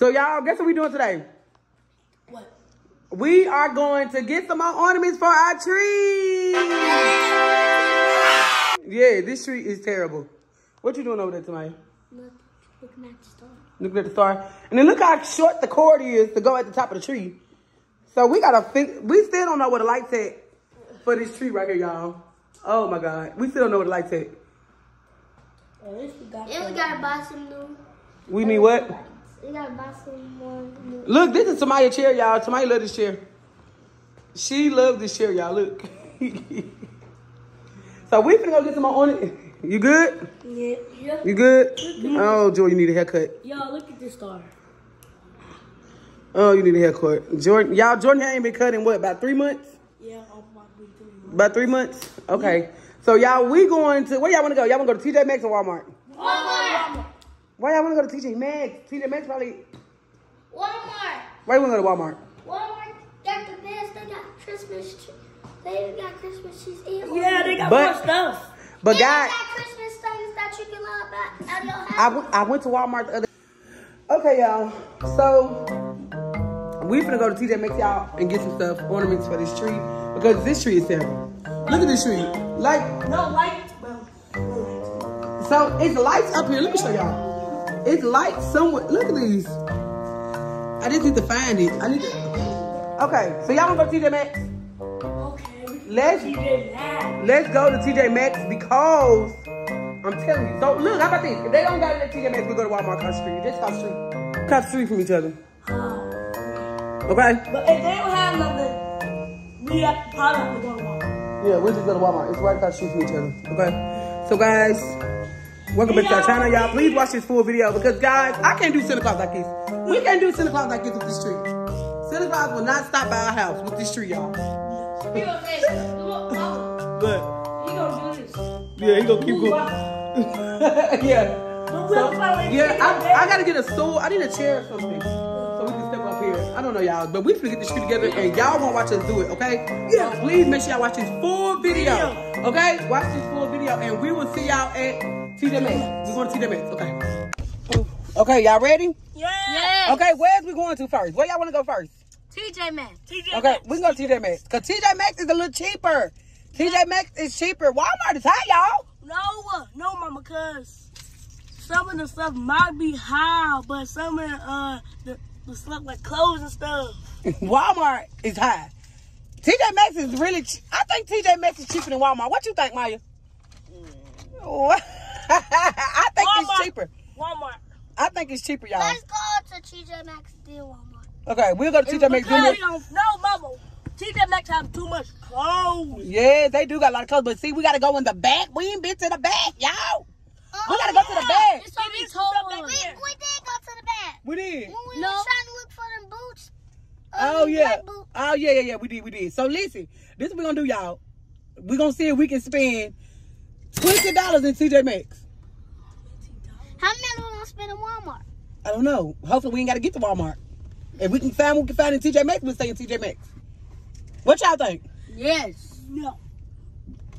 So y'all, guess what we doing today? What? We are going to get some more ornaments for our tree. Yeah, this tree is terrible. What you doing over there, Tamaya? Look, looking at the star. Looking at the star. And then look how short the cord is to go at the top of the tree. So we gotta think, we still don't know what the light's at for this tree right here, y'all. Oh my God. We still don't know what the light's at. Oh, at least we got And we gotta buy some new. We need what? We gotta buy some more new. Look, this is Tamaya chair, y'all. Tamaya love this chair. She loves this chair, y'all. Look. so we finna go get some more on it. You good? Yeah. yeah. You good? Oh, Joy, you need a haircut. Yo, look at this star. Oh, you need a haircut. Jordan, y'all, Jordan hair ain't been cut in what, about three months? Yeah, about to be three. About three months? Okay. So y'all, we going to, where y'all wanna go? Y'all wanna go to TJ Maxx or Walmart? Walmart. Why y'all wanna go to TJ Maxx? TJ Maxx probably, Walmart. why you wanna go to Walmart? Walmart got the best. They got Christmas. Tree. They even got Christmas trees. and Yeah, they got But- more stuff. But And they guys, got Christmas things that you can love at, at your house. I went, I went to Walmart the other Okay, y'all. So, we finna go to TJ Maxx, y'all, and get some stuff, ornaments for this tree. Because this tree is terrible. Look at this tree. Like, No light. Well, no light. so it's lights up here. Let me show y'all. It's lights somewhere. Look at these. I just need to find it. I need to. Okay, so y'all wanna go to TJ Maxx? Okay. Let's did that. let's go to TJ Maxx because I'm telling you. So look, how about this? If they don't got it at TJ Maxx, we go to Walmart across the street. Just across the street. Across the street from each other. Oh. Okay? But if they don't have nothing, we have to probably have to go to Walmart. Yeah, we'll just go to Walmart. It's right across the street from each other. Okay? So guys, welcome back to our channel, y'all. Please watch this full video because guys, I can't do Santa Claus like this. We can't do Santa Claus like this with this tree. Santa Claus will not stop by our house with this tree, y'all. He gonna say, look, But he gonna do this. yeah, he gonna keep going. yeah. So, yeah, I, I gotta get a stool. I need a chair or something. So we can step up here. I don't know, y'all, but we finna get this shit together and y'all gonna watch us do it, okay? Yeah. Please make sure y'all watch this full video. Okay? Watch this full video and we will see y'all at TJ Maxx. We're going to TJ Maxx, okay? Okay, y'all ready? Yeah. Yeah. Okay, where's we going to first? Where y'all wanna go first? TJ Maxx. TJ Okay, Maxx. we can go to TJ Maxx. Cause TJ Maxx is a little cheaper. TJ Maxx is cheaper. Walmart is high, y'all. No, uh, no, mama, cause some of the stuff might be high, but some of the, uh, the, the stuff like clothes and stuff. Walmart is high. TJ Maxx is really. Ch- I think TJ Maxx is cheaper than Walmart. What you think, Maya? What? I think Walmart. it's cheaper. Walmart. I think it's cheaper, y'all. Let's go to TJ Maxx deal Walmart. Okay, we'll go to TJ Maxx. Because do we it. don't- No, mama. TJ Maxx have too much clothes. Yeah, they do got a lot of clothes, but see, we gotta go in the back. We ain't been to the back, y'all. We gotta go to the back. It's gonna be It is stuff cold. We, there. we did go to the back. We did. When we No. was trying to look for them boots. uh, Oh yeah. boots. Oh yeah, yeah, yeah. We did, we did. So listen, this is what we gonna do, y'all. We gonna see if we can spend twenty dollars in TJ Maxx. How many we gonna spend in Walmart? I don't know. Hopefully, we ain't gotta get to Walmart. If we can find what we can find in TJ Maxx, we'll stay in TJ Maxx. What y'all think? Yes. No.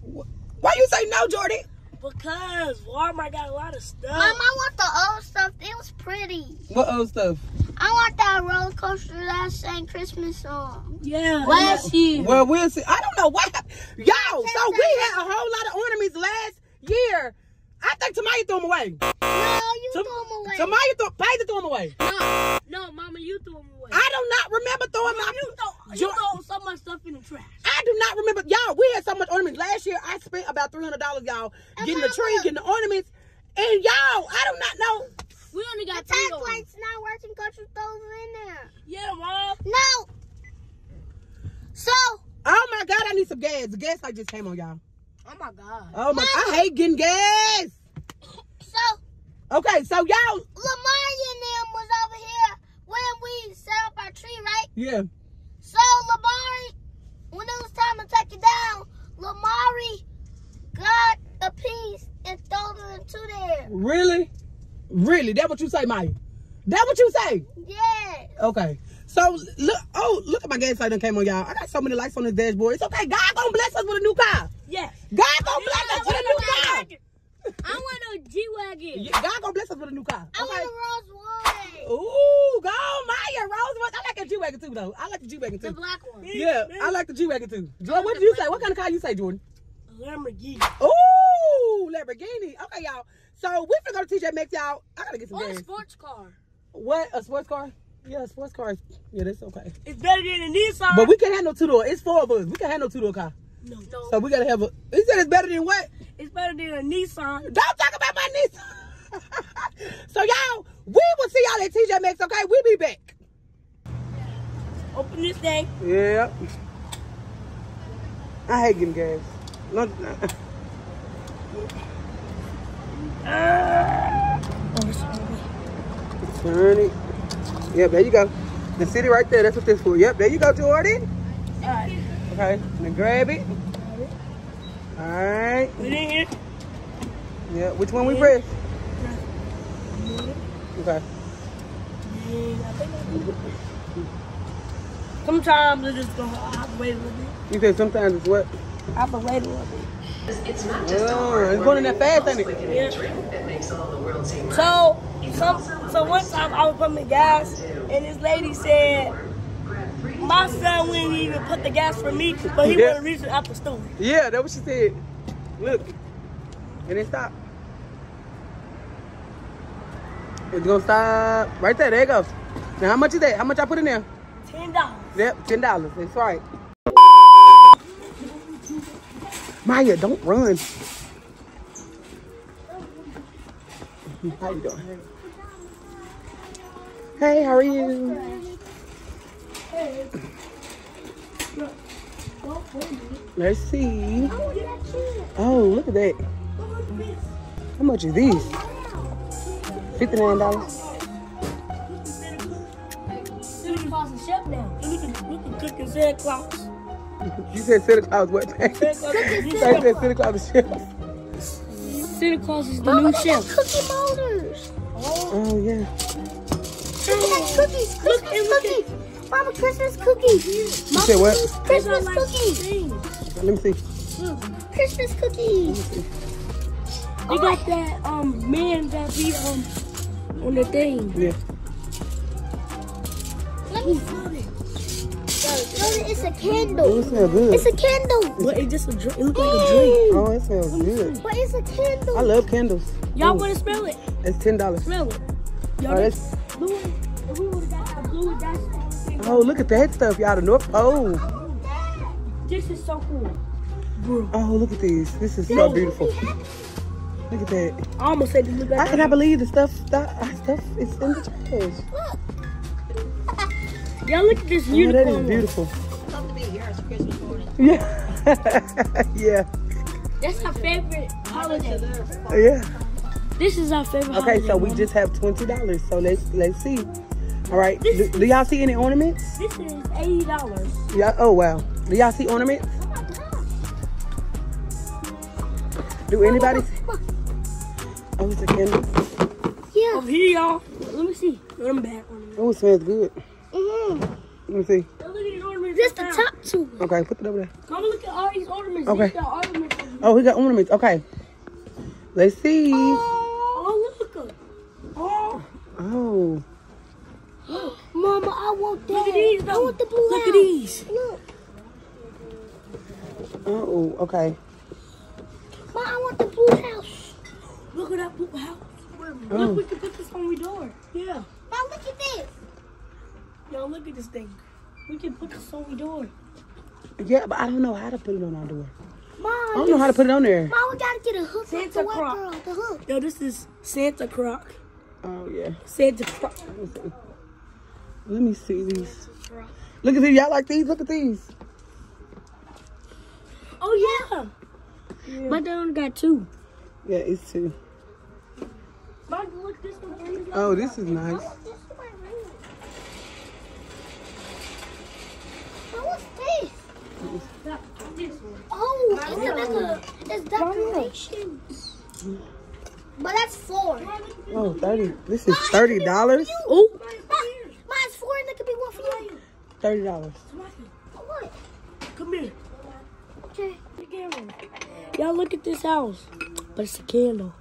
Why you say no, Jordy? Because Walmart got a lot of stuff. Mom, I want the old stuff. It was pretty. What old stuff? I want that roller coaster that sang Christmas song. yeah. Last year. Well, we'll see. I don't know what. hap- Yo, so we had a whole lot of ornaments last year. I think Tamaya threw them away. No, you Tam- threw them away. Tamaya threw, Paige threw them away. No, no, mama, you threw them away. I do not remember throwing my. you throw, you Jo- throw so much stuff in the trash. I do not remember. Y'all, we had so much ornaments. Last year, I spent about $300, y'all, getting the tree, getting the ornaments. And y'all, I do not know. We only the got three tag of them. plate's not working because you throw them in there. Yeah, mom. No. So, Oh my God, I need some gas. The gas light just came on, y'all. Oh my god. Oh my, I hate getting gas. Okay, so y'all, Lamar and them was over here when we set up our tree, right? yeah. So Lamari, when it was time to take it down, Lamari got a piece and threw it into there. Really? Really? That what you say, Maya? That what you say? Yeah. Okay. So look, oh, look at my gas light done came on, y'all. I got so many lights on this dashboard. It's okay. God gonna bless us with a new car. Yes. God gonna bless us with a new car. I want a G wagon. Yeah, God gonna bless us with a new car. I Okay. want a Rolls Royce. Ooh, God yeah, Rose. I like a G wagon too, though. I like the G wagon The too. black one. Yeah, I like the G wagon too. Jordan, what did you say? What kind of car you say, Jordan? Lamborghini. Ooh, Lamborghini. Okay, y'all. So we finna go to TJ Maxx, y'all. I gotta get some Or a sports car. What? A sports car? Yeah, a sports car. Yeah, that's okay. It's better than a Nissan. But we can't have no two door. It's four of us. We can't have no two door car. no. No. So we gotta have a. He said it's better than what? It's better than a Nissan. Don't talk about my Nissan. so y'all, we will see y'all at TJ Maxx. Okay, we'll be back. Open this thing. Yeah. I hate getting gas. No, turn it. Yep, there you go. The city right there. That's what this for. Yep, there you go, Jordan. Alright. Okay, now grab it. All right. Put it in here. Yeah, which one we press? Okay. Sometimes it just gonna operate a little bit. You said sometimes it's what? Operate a little bit. It's not just a Oh, hard it's going in that fast, liquid ain't it? in a drink that makes all the world seem right. So, some, so one time I was pumping the gas, and this lady said, my son wouldn't even put the gas for me, but he Yeah. wouldn't reach it out the store. Yeah, that's what she said. Look. And it stopped. It's gonna stop right there. There it goes. Now how much is that? How much I put in there? Ten dollars. Yep, ten dollars. That's right. Maya, don't run. How you doing? Hey, how are you? Let's see. Oh, look at that. How much is this? $59. Santa Claus is shut down. And we can, we can cook in Santa Claus. you said Santa Claus what? Santa Claus, you said Santa Claus is shut Santa Claus is the Mama, new chef. Cookie Motors. Oh, oh yeah. Cookie, cookies, Christmas look, cookies. Look Mama, Christmas cookies. You Mama, said what? Christmas cookies. Let me see. Look. Christmas cookies. They oh. got that um man that be um on the thing. Yeah. Let me see it. Mama, it's a candle. it smells good. It's a candle. But it just a drink. It look like a drink. Oh, it smells good. But it's a candle. I love candles. Y'all wanna smell it? It's ten dollars. Smell it. Y'all Oh, oh, blue. If we would've got the blue, that's oh, look at that stuff, y'all. The North Pole. this is so cool. Bro. Oh, look at these. This is so beautiful. Look at that. I almost said this look I like cannot believe the stuff that uh, stuff is in the trash. Y'all look at this Oh, unicorn. is beautiful. Yeah. yeah. That's our favorite holiday. Yeah. This is our favorite holiday. Okay, so we Mama. just have twenty dollars. So let's let's see. All right. Do, do y'all see any ornaments? This is eighty dollars. Yeah. Oh wow. Do y'all see ornaments? Do anybody? See? Oh, it's a candle. Yeah. Over here, y'all. Let me see. Let me back. Oh, it smells good. Mm-hmm. Let me see. Look at these ornaments. Just the top two. Okay, put it over there. Come look at all these ornaments. Okay. These are ornaments. Oh, we got ornaments. Okay. Let's see. Oh, look. Oh, Oh. Mama, I want that. look at these. I want the blue Look at these. Look. Oh, okay. Mom, I want the blue house. Look at that blue house. Oh. Look, we can put this on the door. Yeah. Mom, look at this. Y'all look at this thing. We can put this on the door. Yeah, but I don't know how to put it on our door. Mom, I don't know how to put it on there. Mom, we gotta get a hook. Santa Santa the white Claus. girl, the hook. Yo, this is Santa Croc. Oh yeah. Santa Croc. Let me see. Let me see these. Look at these. Y'all like these? Look at these. Oh, yeah. But they only got two. Yeah, it's two. Mom, look this one. Oh, this is nice. This is my ring. Mom, what's this? This one. Oh, it's another. It's decorations. But that's four. Oh, 30. This is $30. Oh. Mom, mine's four and there could be one for you. $30. What? Come here. Okay. Y'all look at this house. But it's a candle.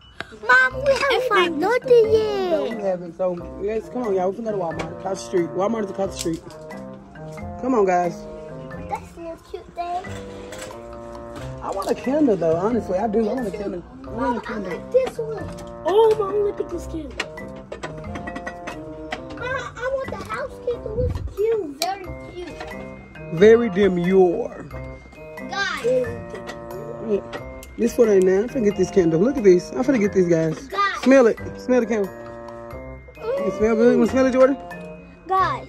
Mom, we haven't found nothing We yet. haven't. So yes, come on, y'all. We finna go to Walmart across the street. Walmart is across the street. Come on, guys. Want a candle though. Honestly, I do. I want a candle. I want Mom, a I candle. like this one. Oh, mom, look at this kid. I, I want the house candle. It's cute. Very cute. Very demure. Guys, Yeah. This one ain't now. I'm finna get this candle. Look at these. I'm finna get these guys. Guys. Smell it. Smell the candle. You smell good? You wanna smell it, Jordan? guys.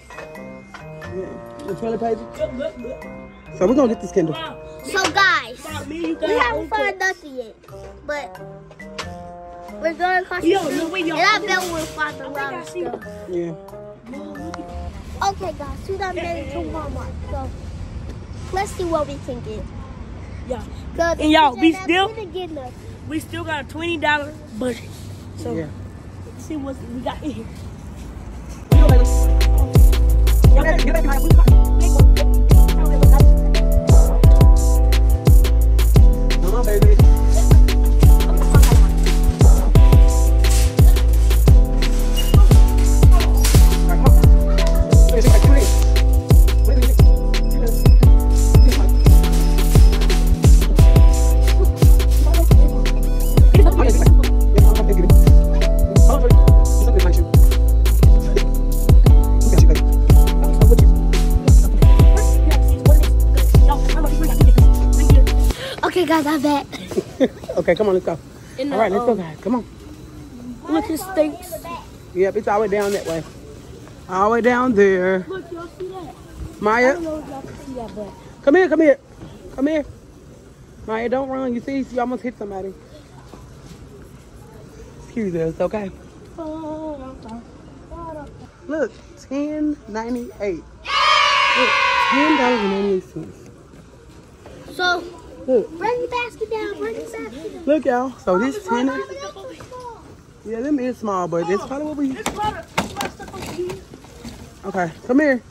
Yeah. You smell it, Paige? So we're gonna get this candle. So, guys, Wow, me, you got we haven't found nothing yet. But we're going across the Yo, street. no, wait, yo. And I bet we'll find a I lot of stuff. Yeah. Okay, guys, we done made it to Walmart. So, let's see what we can get. Yeah. And y'all, we we still- didn't get nothing. We still got a twenty dollar budget. So Yeah. let's see what we got in here. Okay, come on, let's go. The, right, let's go, um, guys. Come on. Look, it stinks. Yep, it's all the way down that way. All the way down there. Look, y'all see that? I Maya, don't know if y'all can see that, but come here, come here. Come here. Maya, don't run. You see, you almost hit somebody. Excuse us, okay? Look, ten ninety eight. Look, ten dollars and ninety eight cents. So, Look, bring your basket down. Bring your basket look, y'all. So this ten. Mom, that's too small. Yeah, them is small, but that's probably what we. There's a lot of, there's a lot of stuff over here. Okay, come here.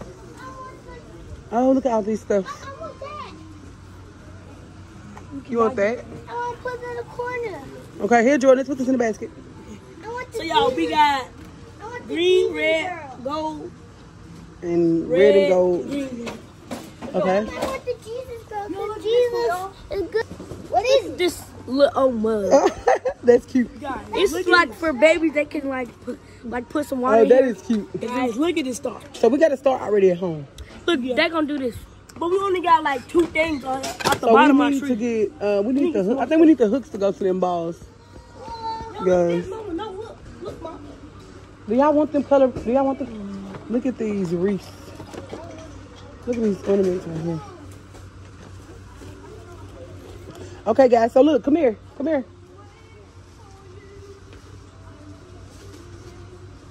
Oh, look at all these stuff. I want that. You want that? I want to put it in the corner. Okay, here, Jordan. Let's put this in the basket. I want the So y'all, we got I want the green, red, girl. gold, And red, red and gold. green. Okay. I Jesus girl. Cause Jesus is good. What is? This little oh man. That's cute. It's like for babies, they can like put, like put some water. Oh, in that here. is cute. Guys, look at this star. So we got to start already at home. Look, they gonna do this. But we only got like two things on at the So bottom we of need our to get. Uh, we need the. Hook. I think we need the hooks to go to them balls. Guys, Mama, no, look, look, mom. do y'all want them color? Do y'all want them? Look at these wreaths. Look at these ornaments right here. Okay, guys. So look, come here, come here,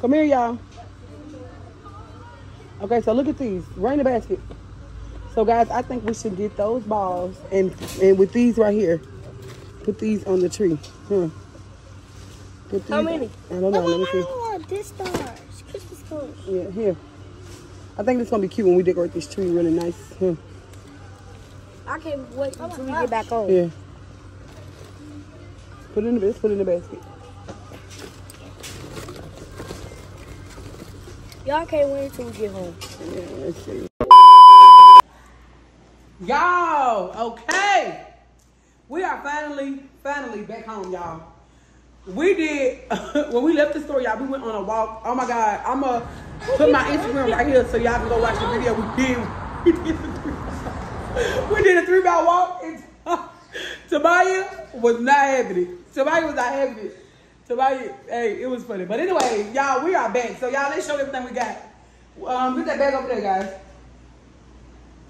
come here, y'all. Okay, so look at these. Right in the basket. So guys, I think we should get those balls and and with these right here, put these on the tree. Put How many? I don't know. No, Let me see. this stars. Christmas stars. Yeah, here. I think this gonna be cute when we decorate this tree really nice. Hmm. I can't wait oh until we get back home. Yeah. Put it in the let's put it in the basket. Y'all can't wait until we get home. Yeah, let's see. Y'all, okay. We are finally, finally back home, y'all. We did when we left the store, y'all. We went on a walk. Oh my God, I'm gonna put my Instagram right here so y'all can go watch the video. We did. We did a three, we did a three mile walk. And Tobiah was not having it. Tobiah was not having it. Tobiah, hey, it was funny. But anyway, y'all, we are back. So y'all, let's show everything we got. Um, put that bag over there, guys.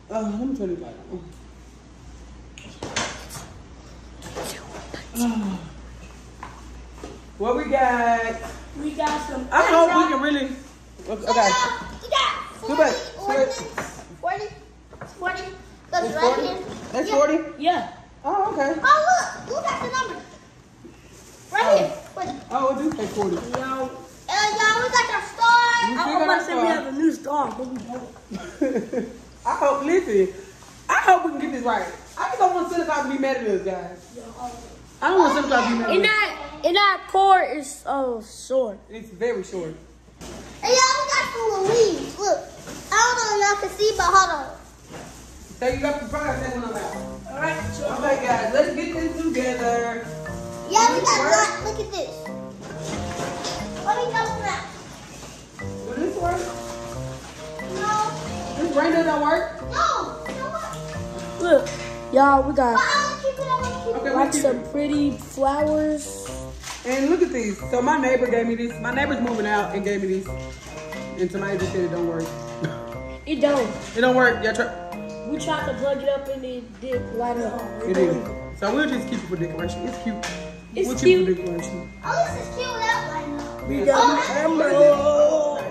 Uh, let me turn it back on. What we got? We got some. I hope we can really. Okay. We got Too bad. 40 40? 40? That's That's right 40? here. That's Yeah. 40? Yeah. Oh, okay. Oh, look. Look at the number. Right Oh. here. Wait. Oh, it do say 40. Y'all, And y'all, we got our star. I still was about to say we have a new star, but we don't. I hope, listen, I hope we can get this right. I just don't want Santa Claus to be mad at us, guys. I don't want Santa Claus to be mad. And at me. that and that cord is uh short. It's very short. Hey, y'all, we got some Louise. Look. I don't know if y'all can see, but hold on. There you go. You probably have that one on out. All right, Okay, guys, let's get this together. Yeah, we got Work. that. Look at this. Let me go now. Will this work? No. This grinder don't work? No. You? Look, y'all, we got I want to keep it. I want to keep it. Okay, like some it. pretty flowers. And look at these. So my neighbor gave me this. My neighbor's moving out and gave me these. And somebody just said it don't work. It don't. It don't work. Y'all try. We tried to plug it up and it did light up. It is. So we'll just keep it for decoration. It's cute. It's we'll cute. keep it for decoration. Oh, this is cute without right now. We got oh,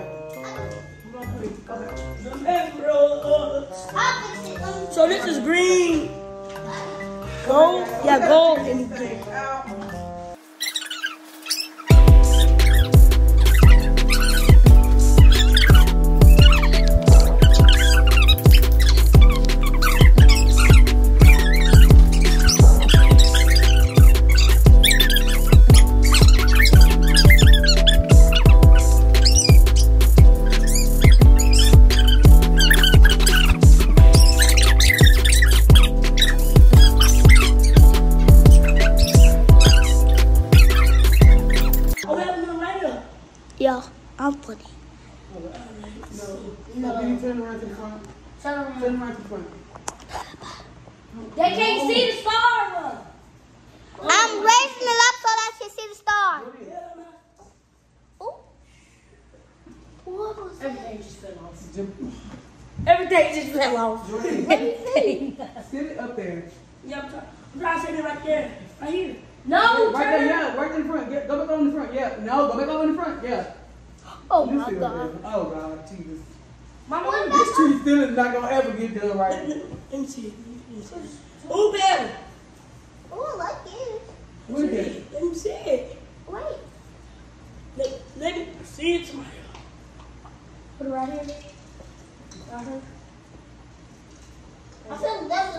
emeralds. I'll fix it. Let me- So this is green. Gold? Yeah, gold and green. Star. What was that? Everything just fell off. Everything just fell off. Jordan, Everything. sit it up there. Yeah, I'm trying, I'm trying to set it right there. Right here. No, Right there, turn it. yeah. Right in the front. Get, go back on the front. Yeah. No, go back on the front. Yeah. Oh You my god. there. Oh, God. Jesus. Mama, let me This tree still is not going to ever get done right. Let me see. Let me. Ooh, better. Oh, I like it. Look at it. Let me see it. Wait. Let, let me see it tomorrow. Put it right here. Right here. I said that's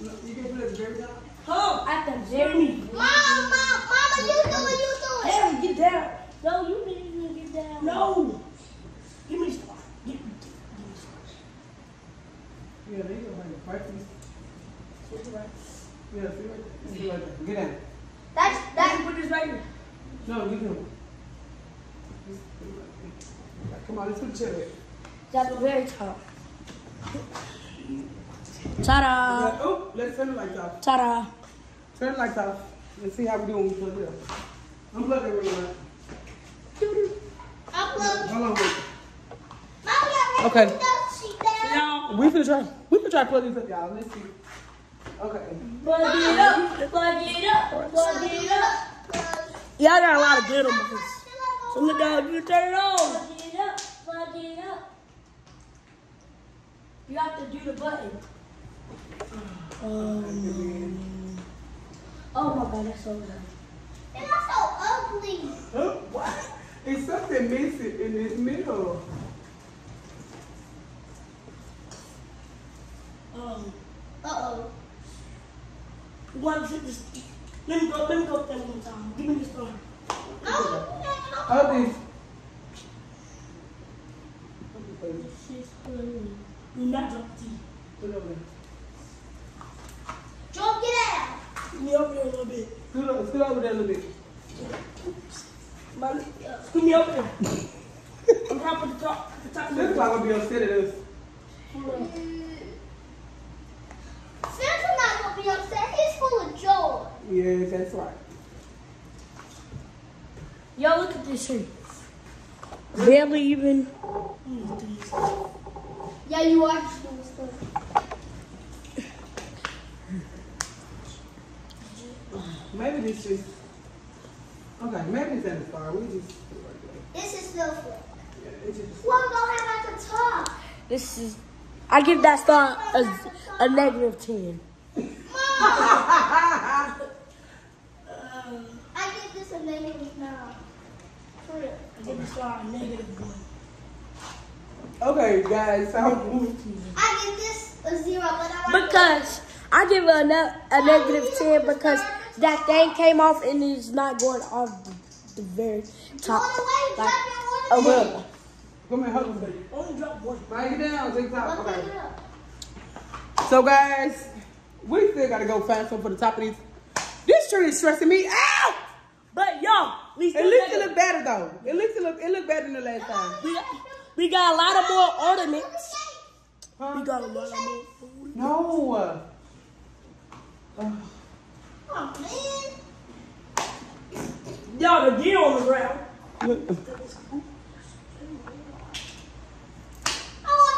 You can put it at the very top. Oh, at the very. Mom, mom, mama, you do it, you do it. Harry, get down. No, you need to get down. No. Give me the spot. Give me, give me the spot. Yeah, there you go. Right, right. Put it right. Yeah, see right there. See right there. Get down. That's Let that. me put this right here. No, you can. Come on, let's put the chair there. It's at the very top. Ta-da. Oh, let's turn the lights off. Ta-da. Turn the lights off. Let's see how we do when we plug it up. Unplug it real quick. I'm love. Hold on, wait. Mama Okay. ready to she down. Y'all, We finna try. We finna try to plug these up, y'all. Let's see. Okay. plug it up. Plug it up. Plug it up. Y'all got a lot of glitter markers. So look how you turn it on. Plug it up. Plug it up. You have to do the button. Um, oh my god, that's so good. It's not so ugly. Huh? What? It's something missing in this middle. Um, Uh-oh. you want to sit this? Let me go. Let me go up there one. Give me this phone. No, no, no. Up these. Six, seven, Do not drop the T. Put it over there. Out. Give me over a little bit. Scoot, up, scoot over there a little bit. My, uh, scoot me over there. I'm top of the top. The top This is why I'm gonna be upset at us. Santa's not gonna be upset. He's full of joy. Yes, that's right. Yo, look at this tree. Barely even. Yeah, you are just doing stuff. Maybe this is. Okay, maybe it's at the star. We just. This is snowflake. Yeah, it's just. What we gonna have at the top? This is. I give that star a, a negative 10. Mom! I give this a negative now. For real. I give this star a negative 1. Okay, guys. So I give this a zero, but I want Because I give it a, ne- a negative 10 because that thing came off and it's not going off the, the very top. Like, oh, well. Come here, hold on. Only drop one. Bring it down, TikTok. Okay. So guys, we still gotta go find some for the top of these. This tree is stressing me out. But yo, we At still least it got, look better though. It looks it look it look better than the last time. We, got, a lot of more ornaments. We got a lot of more. No. Uh, Oh, man. Y'all, the gear on the ground. I want to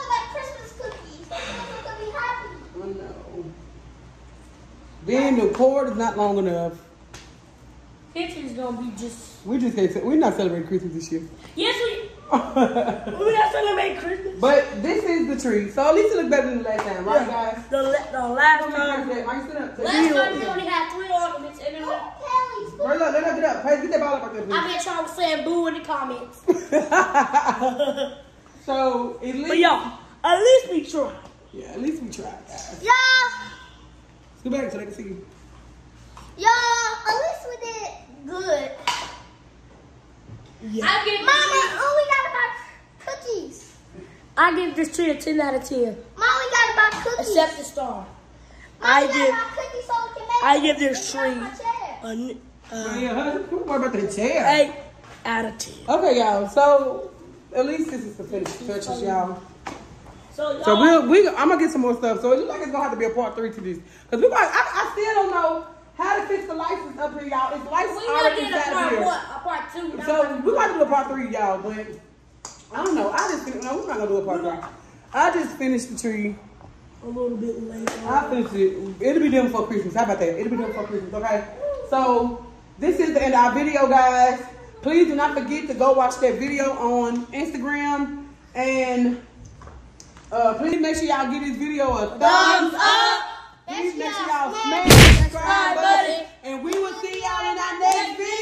make Christmas cookies. Christmas gonna be happy. Oh no. Then the cord is not long enough. Picture's gonna be just. We just can't. ce- We're not celebrating Christmas this year. Yes, we. We got celebrate Christmas. but this is the tree, so at least it look better than the last time, right, guys? The, la- the last time. Mike, sit up. Last time we only had three ornaments, and then we, Kelly's Hurry let her get up. Hey, get that ball up right there, I please. bet y'all was saying boo in the comments. so at least, But y'all, at least we tried. yeah, at least we tried, guys. Y'all, Go back so they can see you. y'all, at least we did good. Yeah. I give Mama, oh, we gotta buy cookies. I give this tree a 10 out of 10. Mom, we gotta buy cookies. Except the star. Mom, I we gotta give- buy cookies so we can make I give this we gotta tree buy chair. a n- uh, yeah. Don't worry about the chair. 8 out of 10. Okay, y'all. So at least this is the finished touches, y'all. So, So we'll, we, I'm gonna get some more stuff. So it looks like it's gonna have to be a part three to this, cause we, I, I still don't know how to fix the license up here, y'all. It's license we already a part here. one, a part two. So we to do a part three, y'all. But I don't know. I just fin- no, we're not gonna do a part three. I just finished the tree. a little bit later. I finished it. It'll be done before Christmas. How about that? It'll be done before Christmas. Okay. So this is the end of our video, guys. Please do not forget to go watch that video on Instagram and uh, please make sure y'all give this video a thumbs up. Please make sure y'all smash, smash subscribe button, and we will see y'all in our next video.